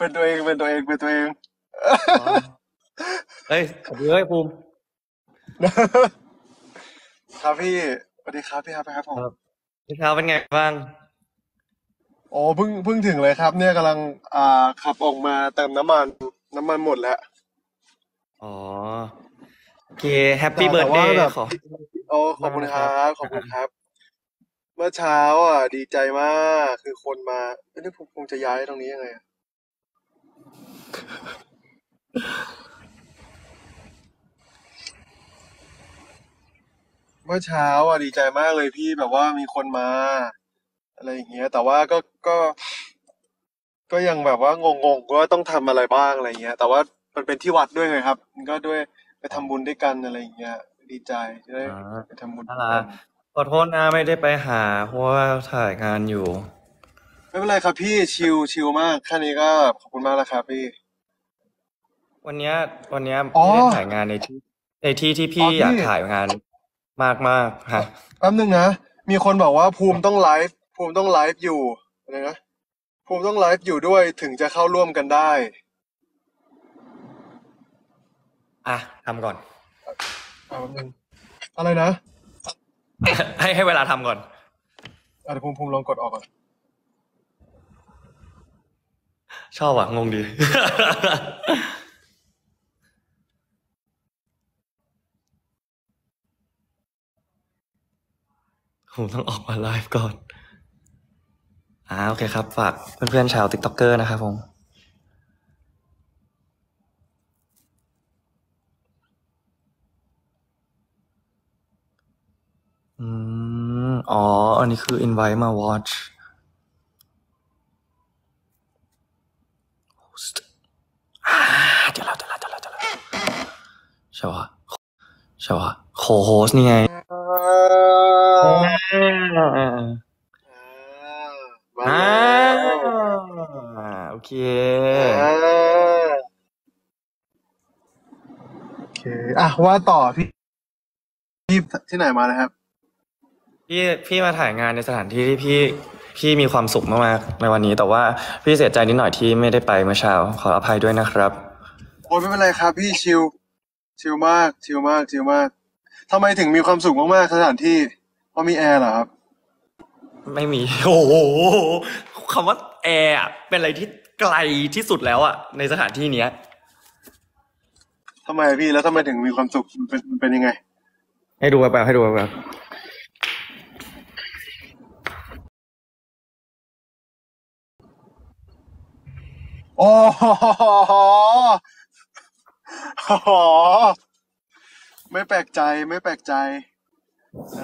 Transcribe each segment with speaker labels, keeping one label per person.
Speaker 1: เป็นตัวเองเป็นตัวเองเป็นตัวเอง
Speaker 2: เฮ้ยขอบคุณเฮ้ยภูมิ
Speaker 1: ครับพี่สวัสดีครับพี่ครับครับผม
Speaker 2: ครับพี่เช้าเป็นไงบ้าง
Speaker 1: โอ้เพิ่งเพิ่งถึงเลยครับ เนี่ยกำลังอ่าขับออกมาเติมน้ำมัน น้ำมันหมดแล้ว
Speaker 2: อ๋อโอเคแฮปปี้
Speaker 1: แต่
Speaker 2: เบิร์ด
Speaker 1: ว่า
Speaker 2: เดย์
Speaker 1: แบบ
Speaker 2: ขอ
Speaker 1: โอ้ขอบคุณครับขอบคุณครับ เมื่อเช้าอะ ดีใจมากคือคนมาเอ้ยนี่ผมคงจะย้ายตรงนี้ยังไงอะ เมื่อเช้าอะดีใจมากเลยพี่แบบว่ามีคนมา อะไรอย่างเงี้ย แต่ว่าก็ก็ ก็ยังแบบว่างงๆว่าต้องทำอะไรบ้างอะไรเงี้ย แต่ว่ามันเป็นที่วัดด้วยไงครับมันก็ด้วยไปทำบุญด้วยกันอะไรอย่างเงี้ย ดีใจที่ได้
Speaker 2: อ่า
Speaker 1: ไปทำบุญ
Speaker 2: น่า
Speaker 1: ด้วย
Speaker 2: รั
Speaker 1: กั
Speaker 2: ก
Speaker 1: น
Speaker 2: ขอโทษนะไม่ได้ไปหา เพราะว่าถ่ายงานอยู่
Speaker 1: ไม่เป็นไรครับพี่ชิลชิลมากแค่นี้ก็ขอบคุณมากแล้วครับพี่
Speaker 2: วันเนี้ยวันเนี้ย
Speaker 1: อ๋อ
Speaker 2: พี่ได้ถ่ายงานในที่ในที่ที่
Speaker 1: อ๋
Speaker 2: พี่
Speaker 1: อ
Speaker 2: อยาก
Speaker 1: พี่
Speaker 2: ถ่ายงานมากมากๆฮะ
Speaker 1: แป๊บนึงนะ มีคนบอกว่าภูมิต้องไลฟ์ภูมิต้องไลฟ์อยู่อะไรนะภูมิต้องไลฟ์อยู่ด้วยถึงจะเข้าร่วมกันได้
Speaker 2: อะทำก่อน
Speaker 1: อ่าแป๊บนึงอะไรนะ
Speaker 2: ให้ให้เวลาทำก่อน
Speaker 1: อะเดี๋ยวภูมิภูมิลองกดออกก่อน
Speaker 2: ชอบอะ งงดี ผมต้องออกมาไลฟ์ก่อน อ่าโอเคครับ ฝากเพื่อนๆชาว TikToker นะครับผม อืม อ๋อ อันนี้คือ invite มา watch host อ่าเดี๋ยวแล้วเดี๋ยวแล้วเดี๋ยวแล้วเดี๋ยวแล้วใช่ปะใช่ปะโคโฮสนี่ไง
Speaker 1: อ่า
Speaker 2: อ่า
Speaker 1: มา
Speaker 2: อ่า
Speaker 1: แล้ว
Speaker 2: โอเค
Speaker 1: อ่าโอเคอะว่าต่อพี่พี่ที่ไหนมานะครับ
Speaker 2: พี่พี่มาถ่ายงานในสถานที่ที่พี่พี่มีความสุขมากๆในวันนี้ แต่ว่าพี่เสียใจนิดหน่อยที่ไม่ได้ไปเมื่อเช้า ขออภัยด้วยนะครับ
Speaker 1: โอ้ยไม่เป็นไรครับ พี่ชิลชิลมากชิลมากชิลมากทำไมถึงมีความสุขมากๆสถานที่เพราะมีแอร์เหรอครับ
Speaker 2: ไม่มี โอ้โหคำว่าแอร์อะเป็นอะไรที่ไกลที่สุดแล้วอะในสถานที่เนี้ย
Speaker 1: ทำไมพี่แล้วทำไมถึงมีความสุขมันเป็นมันเป็นยังไง
Speaker 2: ให้ดูแบบให้ดูแบบ
Speaker 1: โอ้โหโอ้โหไม่แปลกใจไม่แปลกใจ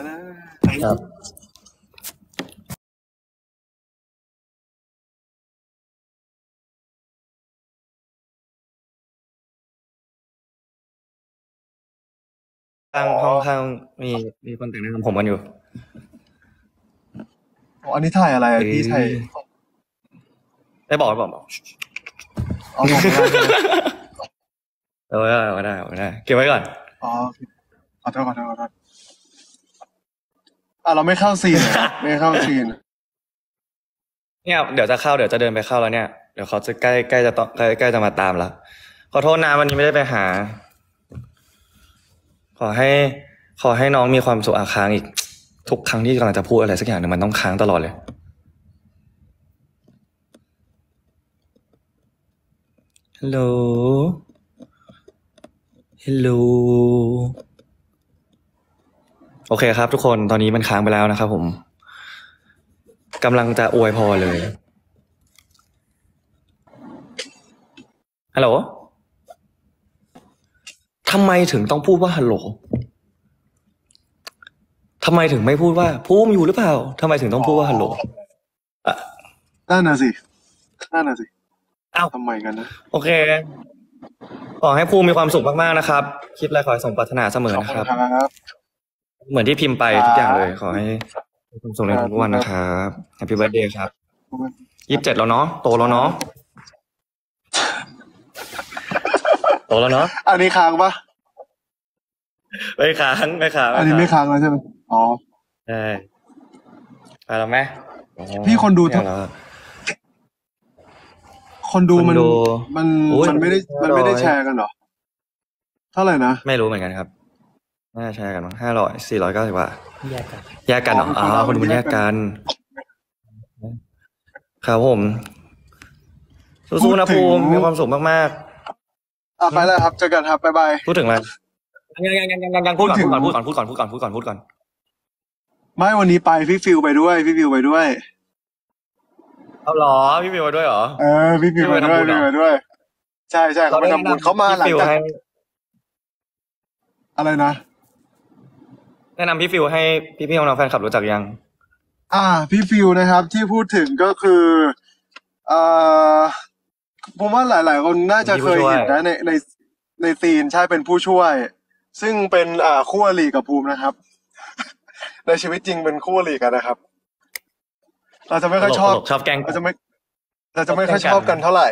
Speaker 1: นะครับ
Speaker 2: ข้างห้องข้างมีมีคนแต่งหน้าทำผมกันอยู่
Speaker 1: อ๋ออันนี้ถ่ายอะไรอะพี่ถ่าย
Speaker 2: ได้บอกได้บอกบอก
Speaker 1: เอาบอกไม่ได้ใช่ไหม
Speaker 2: เออได้เอาได้เอาได้เก็บไว้ก่อน
Speaker 1: อ๋อโอเคขอโทษขอโทษขอโทษอะเราไม่เข้าซีนเหรอไม่เข้าซีน
Speaker 2: เนี่ยเดี๋ยวจะเข้าเดี๋ยวจะเดินไปเข้าแล้วเนี่ยเดี๋ยวเขาจะใกล้ใกล้จะต้องใกล้ใกล้จะมาตามแล้วขอโทษนะวันนี้ไม่ได้ไปหา ขอให้ขอให้น้องมีความสุขอาค้างอีก ทุกครั้งที่กำลังจะพูดอะไรสักอย่างหนึ่งมันต้องค้างตลอดเลย ฮัลโหล ฮัลโหล โอเคครับทุกคนตอนนี้มันค้างไปแล้วนะครับผมกำลังจะอวยพรเลย ฮัลโหล ทำไมถึงต้องพูดว่าฮัลโหลทำไมถึงไม่พูดว่าภูมิอยู่หรือเปล่าทำไมถึงต้องพูดว่าฮัลโหล
Speaker 1: นั่นน่ะสินั่นน่ะสิ
Speaker 2: อ้าว
Speaker 1: ทำไมกันนะ
Speaker 2: โอเคขอให้ภูมิมีความสุขมากๆนะครับ คิดอะไรขอให้สมปรารถนาเสมอ
Speaker 1: ขอบ
Speaker 2: นะ
Speaker 1: ค
Speaker 2: รับ
Speaker 1: ครับ
Speaker 2: เหมือนที่พิมพ์ไปทุกอย่างเลย ขอให้มีความสุขในทุกๆวันนะครับ Happy Birthday ครับยี่สิบเจ็ดแล้วเนาะโตแล้วเนาะโตแล้วเนาะ
Speaker 1: อันนี้ค้างปะ
Speaker 2: ไม่ค้างไม่ค้าง
Speaker 1: อันนี้ไม่ค้างแล้วใช่ไหมอ๋อ
Speaker 2: ใช่ไปแล้วไหมอ๋อ
Speaker 1: พี่คนดู
Speaker 2: เนี่ยเหรอ
Speaker 1: คคนดูมัน
Speaker 2: คนดู
Speaker 1: มัน
Speaker 2: โอ้ย
Speaker 1: มันไม่ได้มันไม่ได้
Speaker 2: 500
Speaker 1: แชร์กันเหรอเท่าไหร่นะ
Speaker 2: ไม่รู้เหมือนกันครับน่าจะแชร์กันมั้งห้าร้อยสี่ร้อยเก้าสิบบาท
Speaker 3: แยกกัน
Speaker 2: แยกกันเหรอ
Speaker 1: อ๋
Speaker 2: อ๋
Speaker 1: อ
Speaker 2: อคนดูมัน
Speaker 1: แย
Speaker 2: แย
Speaker 1: ก
Speaker 2: ก
Speaker 1: กั
Speaker 2: กันนครับผมสู้ๆนะ
Speaker 1: พู
Speaker 2: ภู
Speaker 1: ดถึง
Speaker 2: มิมีความสุขมาก
Speaker 1: อะไปแล้วครับเจอกันครับบ๊ายบาย
Speaker 2: ๆพูดถึงอะไร ยังยังยังยังยังยังพูดก่อน
Speaker 1: พูดถึง
Speaker 2: พูดก่อนพูดก่อนพูดก่อนพูดก่อนพูดก่อนพูดก่อน
Speaker 1: ไม่วันนี้ไปพี่ฟิวไปด้วยพี่ฟิวไปด้วย
Speaker 2: เอาเหรอพี่ฟิวมาด้วยเหรอ
Speaker 1: เออพี่ฟิวไปด้วย
Speaker 2: พี่
Speaker 1: พี่
Speaker 2: ฟิวไปทำบุญเหรอ
Speaker 1: ไปด้วย ใช่ใช่เขาไปทำบุญเขามาหลัง
Speaker 2: พี่ฟิว
Speaker 1: จาก
Speaker 2: ให้
Speaker 1: อะไรนะ
Speaker 2: แนะนำพี่ฟิวให้พี่พี่ๆน้องๆแฟนคลับรู้จักยัง
Speaker 1: อ่า พี่ฟิวนะครับ ที่พูดถึงก็คือเอ่อผมว่าหลาย ๆ คนน่าจะเคยเห็นนะในในในซีนใช่เป็นผู้ช่วย ซึ่งเป็นอ่าคู่อริกับภูมินะครับ ในชีวิตจริงเป็นคู่อริกันนะครับ เราจะไม่ค่อยชอบ
Speaker 2: ตลกๆชอบแกล้ง
Speaker 1: เราจะไม่เราจะไม่ค่อยชอบกันเท่าไหร่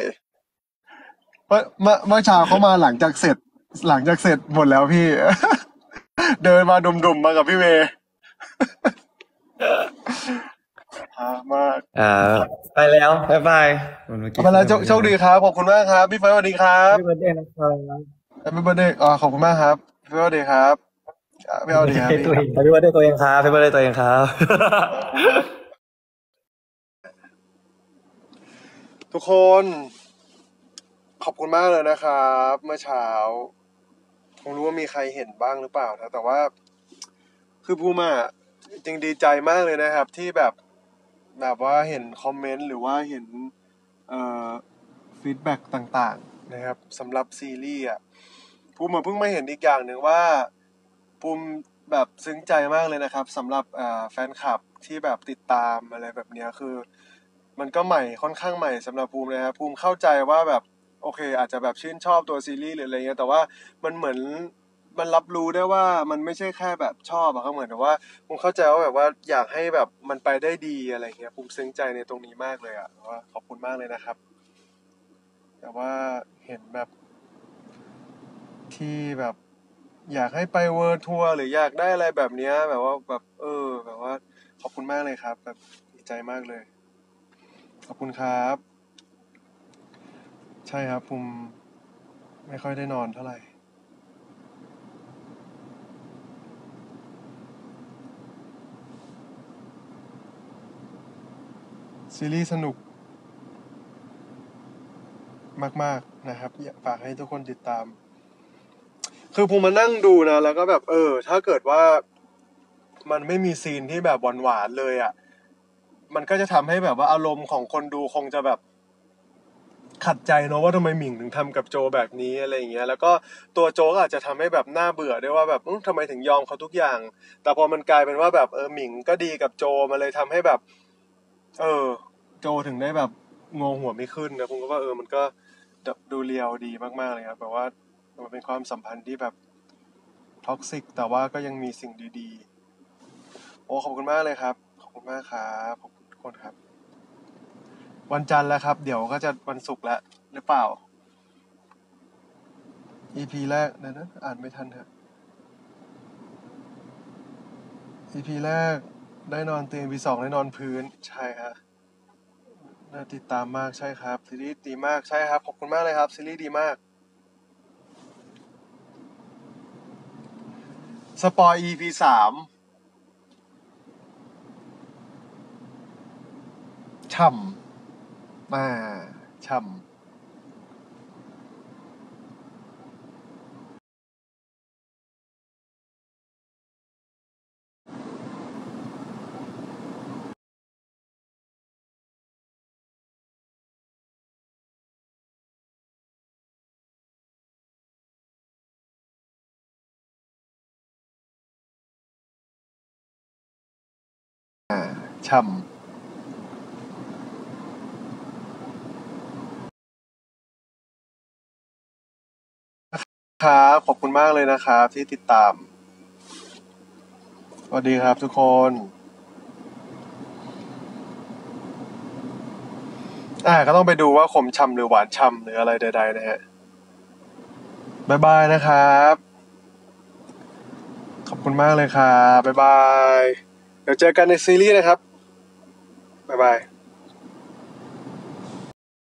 Speaker 1: เมื่อเมื่อเมื่อเช้าเขามาหลังจากเสร็จ หลังจากเสร็จหมดแล้วพี่ เดินมาดุมๆมากับพี่เมย์ฮามาก
Speaker 2: อ่าไปแล้วบ๊ายบายวันมื่อกี้
Speaker 1: เอาไปแล้วโชคโชคดีครับขอบคุณมากครับ พี่เฟิร์สสวัสดีครับ
Speaker 3: พี่เบิร์ดเดย์นะครับ
Speaker 1: แฮปปี้เบิร์ดเดย์อ๋อขอบคุณมากครับพี่เฟิร์สสวัสดีครับอะพี่เอาดีครับ
Speaker 3: ตัวเอง
Speaker 2: ไปพี่เบิร์ดเดย์ตัวเองครับพี่เบิร์ดเดย์ตัวเองครับ
Speaker 1: ทุกคน ขอบคุณมากเลยนะครับ เมื่อเช้าผมรู้ว่ามีใครเห็นบ้างหรือเปล่านะแต่ว่า คือภูมิอะจริงดีใจมากเลยนะครับ ที่แบบแบบว่าเห็นคอมเมนต์หรือว่าเห็นเอ่อ feedback ต่าง ๆ นะครับสำหรับซีรีส์อะ ภูมิเพิ่งมาเห็นอีกอย่างหนึ่งว่าภูมิแบบซึ้งใจมากเลยนะครับสำหรับแฟนคลับที่แบบติดตามอะไรแบบเนี้ยคือ มันก็ใหม่ค่อนข้างใหม่สำหรับภูมินะครับภูมิเข้าใจว่าแบบโอเค อาจจะแบบชื่นชอบตัวซีรีส์หรืออะไรเงี้ยแต่ว่ามันเหมือนมันรับรู้ได้ว่ามันไม่ใช่แค่แบบชอบอะก็เหมือนกับว่าภูมิเข้าใจว่าแบบว่าอยากให้แบบมันไปได้ดีอะไรเงี้ยภูมิซึ้งใจในตรงนี้มากเลยอะว่าขอบคุณมากเลยนะครับ แต่ว่าเห็นแบบ ที่แบบ อยากให้ไปเวิร์ทัวร์หรืออยากได้อะไรแบบเนี้ย แบบว่าแบบ เออ แบบว่า ขอบคุณมากเลยครับ แบบดีใจมากเลย ขอบคุณครับ ใช่ครับผมไม่ค่อยได้นอนเท่าไหร่ซีรีส์สนุก มาก ๆ นะครับ อยากฝากให้ทุกคนติดตาม คือผมมานั่งดูนะ แล้วก็แบบเออ ถ้าเกิดว่า มันไม่มีซีนที่แบบหวานๆเลยอะ่ะ มันก็จะทำให้แบบว่าอารมณ์ของคนดูคงจะแบบขัดใจเนอะว่าทำไมหมิงถึงทำกับโจแบบนี้อะไรอย่างเงี้ยแล้วก็ตัวโจก็อาจจะทำให้แบบน่าเบื่อด้วยว่าแบบอื้อทำไมถึงยอมเขาทุกอย่าง แต่พอมันกลายเป็นว่าแบบเออหมิงก็ดีกับโจมันเลยทำให้แบบ เออ โจถึงได้แบบงงหัวไม่ขึ้นนะผมก็ว่าเออมันก็ดู real ดีมากๆเลยครับแบบว่า มันเป็นความสัมพันธ์ที่แบบ toxic แต่ว่าก็ยังมีสิ่งดีๆ โอ้ขอบคุณมากเลยครับ ขอบคุณมากครับขอบคุณทุกคนครับ วันจันทร์แล้วครับ เดี๋ยวก็จะวันศุกร์แล้วหรือเปล่า EP แรกเดี๋ยวนะอ่านไม่ทันครับ EP แรกได้นอนเตียง EP สองได้นอนพื้นใช่ครับน่าติดตามมากใช่ครับ ซีรีส์ดีมากใช่ครับ ขอบคุณมากเลยครับ ซีรีส์ดีมาก สปอย EP สามช่ำมาช่ำ ช่ำครับขอบคุณมากเลยนะครับที่ติดตาม สวัสดีครับทุกคนอ่าก็ต้องไปดูว่าขมช่ำหรือหวานช่ำหรืออะไรใดๆนะฮะบายบายนะครับ ขอบคุณมากเลยครับบ๊ายบาย เดี๋ยวเจอกันในซีรีส์นะครับ บ๊ายบาย